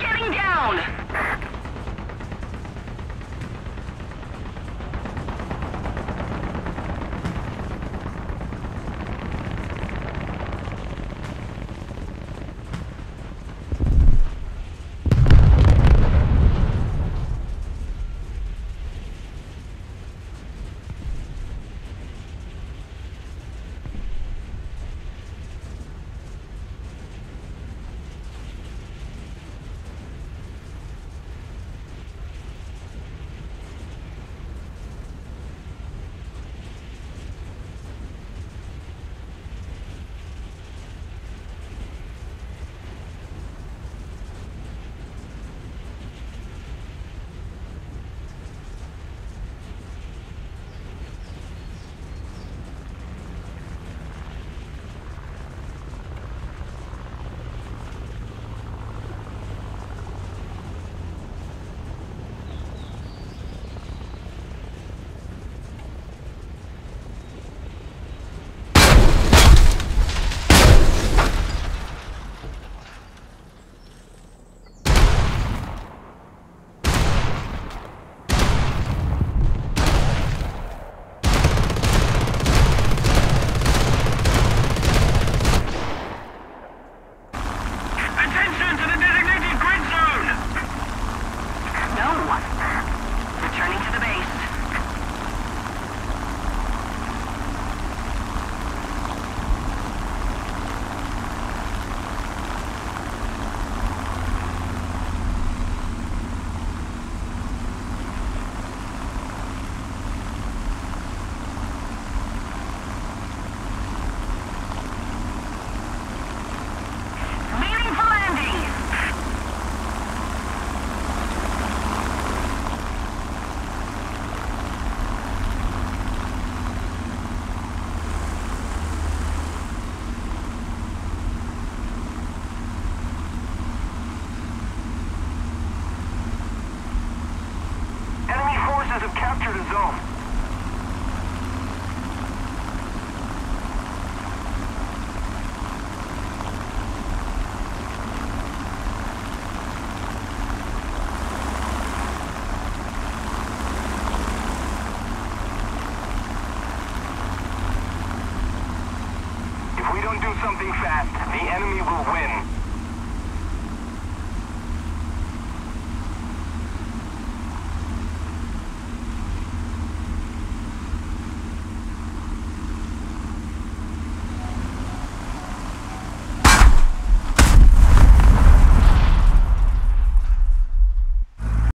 Getting down! Zone. If we don't do something fast, the enemy.